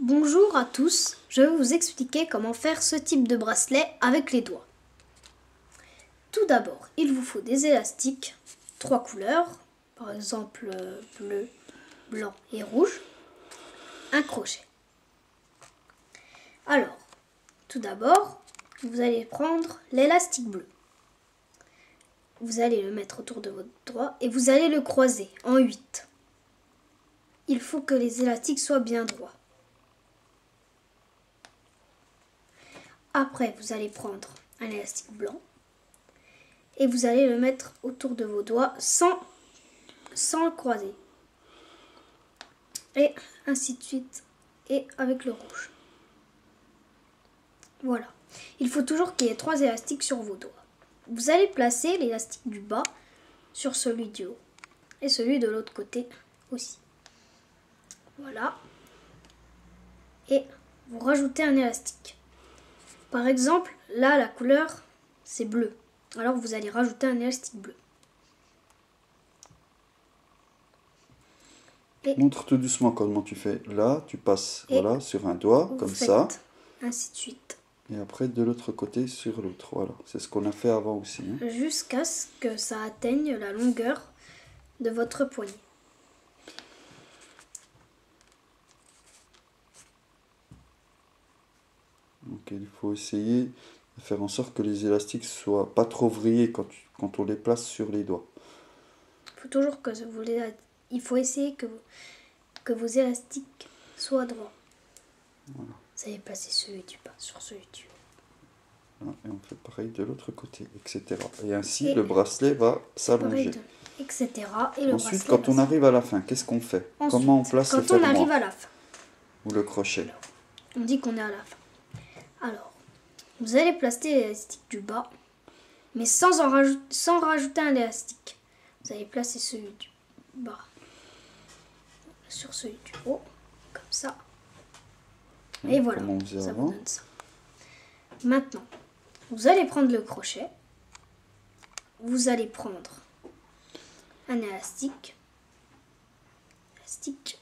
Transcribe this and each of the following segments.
Bonjour à tous, je vais vous expliquer comment faire ce type de bracelet avec les doigts. Tout d'abord, il vous faut des élastiques, trois couleurs, par exemple euh, bleu, blanc et rouge, un crochet. Alors, tout d'abord, vous allez prendre l'élastique bleu. Vous allez le mettre autour de votre doigt et vous allez le croiser en 8. Il faut que les élastiques soient bien droits. Après, vous allez prendre un élastique blanc et vous allez le mettre autour de vos doigts sans, le croiser. Et ainsi de suite. Et avec le rouge. Voilà. Il faut toujours qu'il y ait trois élastiques sur vos doigts. Vous allez placer l'élastique du bas sur celui du haut. Et celui de l'autre côté aussi. Voilà. Et vous rajoutez un élastique. Par exemple, là, la couleur, c'est bleu. Alors, vous allez rajouter un élastique bleu. Montre tout doucement comment tu fais. Là, tu passes voilà, sur un doigt, comme ça. Ainsi de suite. Et après, de l'autre côté, sur l'autre. Voilà, c'est ce qu'on a fait avant aussi. Hein. Jusqu'à ce que ça atteigne la longueur de votre poignet. Il faut essayer de faire en sorte que les élastiques soient pas trop vrillés quand, quand on les place sur les doigts. Il faut toujours que vous les, il faut essayer que, que vos élastiques soient droits. Voilà. Vous allez placer celui du bas sur celui du haut. Et on fait pareil de l'autre côté, etc. Et ainsi le bracelet va s'allonger. Etc. Et le Ensuite, quand on arrive à la fin, qu'est-ce qu'on fait? Comment on place le Quand on arrive à la fin. Ou le crochet? on dit qu'on est à la fin. Alors, vous allez placer l'élastique du bas, mais sans, en rajouter, sans rajouter un élastique. Vous allez placer celui du bas sur celui du haut, comme ça. Et voilà, ça vous donne ça. Maintenant, vous allez prendre le crochet, vous allez prendre un élastique, élastique,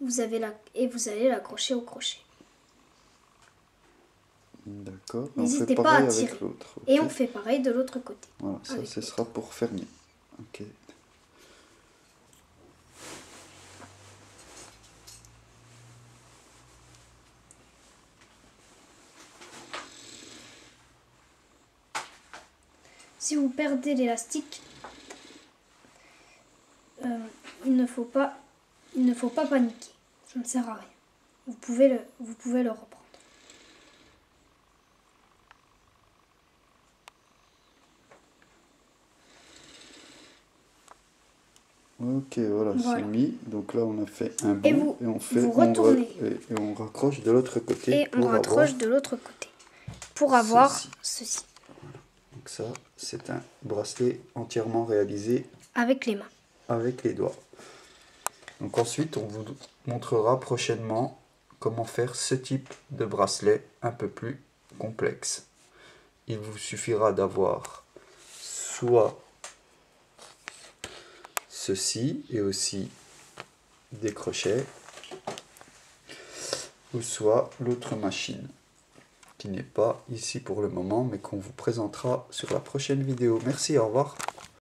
vous avez la, et vous allez l'accrocher au crochet. D'accord. N'hésitez pas à tirer. Et on fait pareil de l'autre côté. Voilà, ça ce sera pour fermer. Ok. Si vous perdez l'élastique, euh, il ne faut pas, il ne faut pas paniquer. Ça ne sert à rien. Vous pouvez le, vous pouvez le reprendre. Ok, voilà, c'est mis. Donc là, on a fait un bout et, on fait vous retournez. et, on raccroche de l'autre côté. Et on raccroche de l'autre côté pour avoir ceci. Donc ça, c'est un bracelet entièrement réalisé avec les mains. Avec les doigts. Donc ensuite, on vous montrera prochainement comment faire ce type de bracelet un peu plus complexe. Il vous suffira d'avoir soit ceci et aussi des crochets ou soit l'autre machine qui n'est pas ici pour le moment mais qu'on vous présentera sur la prochaine vidéo. Merci, au revoir.